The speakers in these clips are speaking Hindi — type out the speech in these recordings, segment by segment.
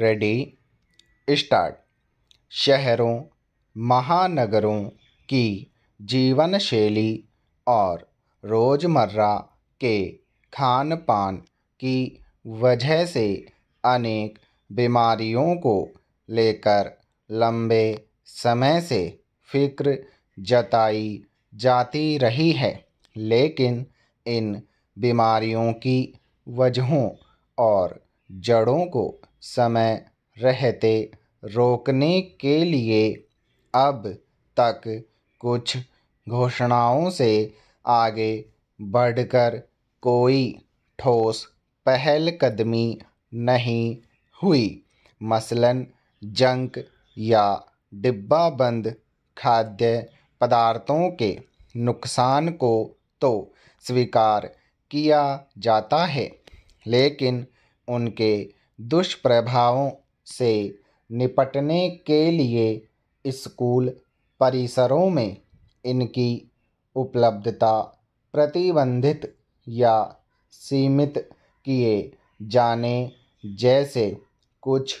रेडी? स्टार्ट। शहरों, महानगरों की जीवन शैली और रोज़मर्रा के खान पान की वजह से अनेक बीमारियों को लेकर लंबे समय से फ़िक्र जताई जाती रही है। लेकिन इन बीमारियों की वजहों और जड़ों को समय रहते रोकने के लिए अब तक कुछ घोषणाओं से आगे बढ़कर कोई ठोस पहलकदमी नहीं हुई। मसलन, जंक या डिब्बाबंद खाद्य पदार्थों के नुकसान को तो स्वीकार किया जाता है, लेकिन उनके दुष्प्रभावों से निपटने के लिए स्कूल परिसरों में इनकी उपलब्धता प्रतिबंधित या सीमित किए जाने जैसे कुछ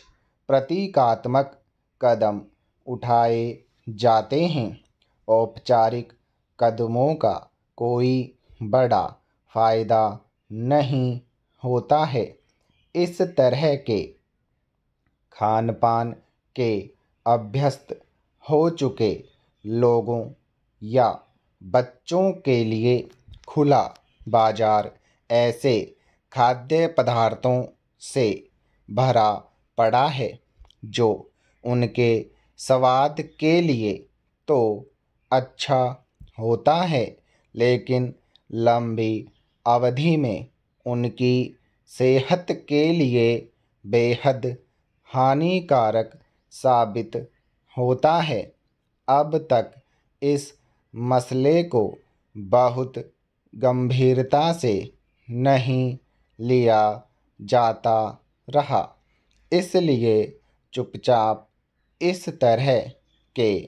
प्रतीकात्मक कदम उठाए जाते हैं। औपचारिक कदमों का कोई बड़ा फ़ायदा नहीं होता है। इस तरह के खान पान के अभ्यस्त हो चुके लोगों या बच्चों के लिए खुला बाज़ार ऐसे खाद्य पदार्थों से भरा पड़ा है जो उनके स्वाद के लिए तो अच्छा होता है, लेकिन लंबी अवधि में उनकी सेहत के लिए बेहद हानिकारक साबित होता है। अब तक इस मसले को बहुत गंभीरता से नहीं लिया जाता रहा, इसलिए चुपचाप इस तरह के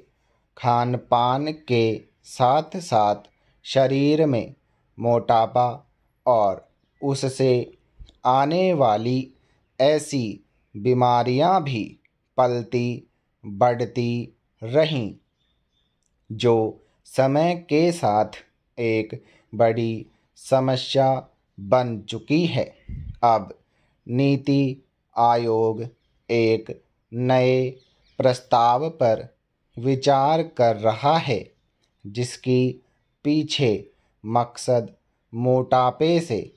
खान पान के साथ साथ शरीर में मोटापा और उससे आने वाली ऐसी बीमारियाँ भी पलती, बढ़ती रहीं, जो समय के साथ एक बड़ी समस्या बन चुकी है। अब नीति आयोग एक नए प्रस्ताव पर विचार कर रहा है, जिसकी पीछे मकसद मोटापे से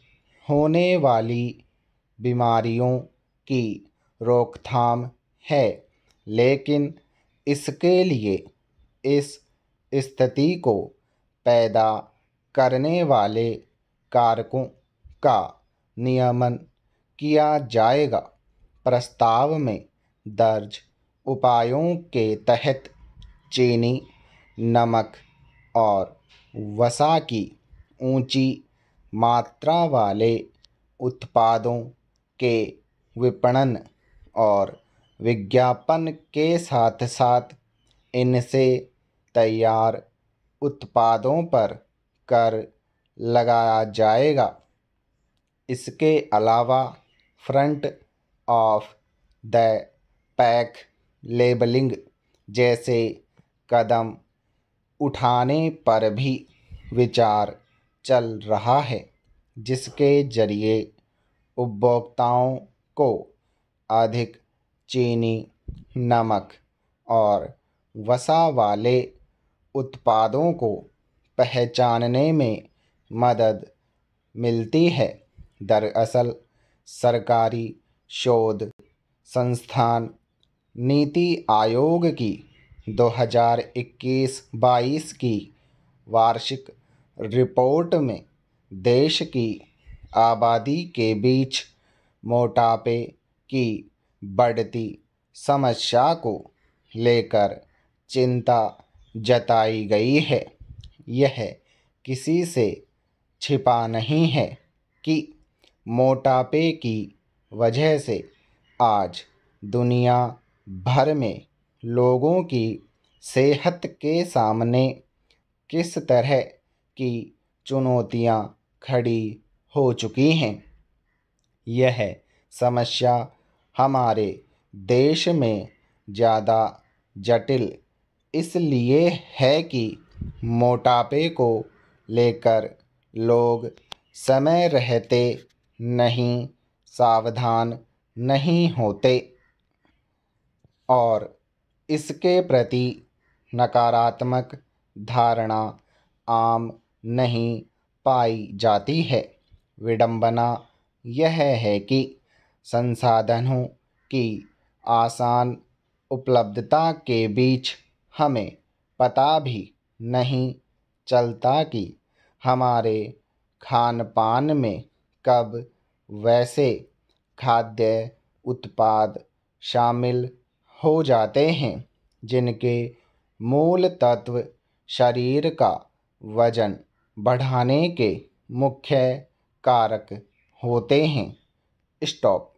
होने वाली बीमारियों की रोकथाम है, लेकिन इसके लिए इस स्थिति को पैदा करने वाले कारकों का नियमन किया जाएगा। प्रस्ताव में दर्ज उपायों के तहत चीनी, नमक और वसा की ऊँची मात्रा वाले उत्पादों के विपणन और विज्ञापन के साथ साथ इनसे तैयार उत्पादों पर कर लगाया जाएगा। इसके अलावा front of the pack labelling जैसे कदम उठाने पर भी विचार चल रहा है, जिसके ज़रिए उपभोक्ताओं को अधिक चीनी, नमक और वसा वाले उत्पादों को पहचानने में मदद मिलती है। दरअसल, सरकारी शोध संस्थान नीति आयोग की 2021-22 की वार्षिक रिपोर्ट में देश की आबादी के बीच मोटापे की बढ़ती समस्या को लेकर चिंता जताई गई है। यह किसी से छिपा नहीं है कि मोटापे की वजह से आज दुनिया भर में लोगों की सेहत के सामने किस तरह की चुनौतियाँ खड़ी हो चुकी हैं। यह समस्या हमारे देश में ज़्यादा जटिल इसलिए है कि मोटापे को लेकर लोग समय रहते नहीं, सावधान नहीं होते और इसके प्रति नकारात्मक धारणा आम नहीं पाई जाती है। विडंबना यह है कि संसाधनों की आसान उपलब्धता के बीच हमें पता भी नहीं चलता कि हमारे खान पान में कब वैसे खाद्य उत्पाद शामिल हो जाते हैं, जिनके मूल तत्व शरीर का वज़न बढ़ाने के मुख्य कारक होते हैं। स्टॉप।